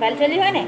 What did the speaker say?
ভাল ছোৱালী হয় নাই